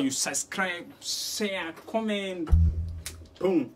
sure you subscribe, share, comment. Boom.